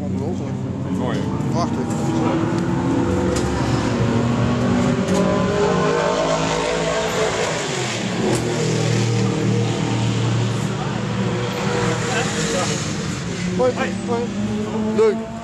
echt ongelooflijk. Mooi. Prachtig. Hoi, hoi. Leuk.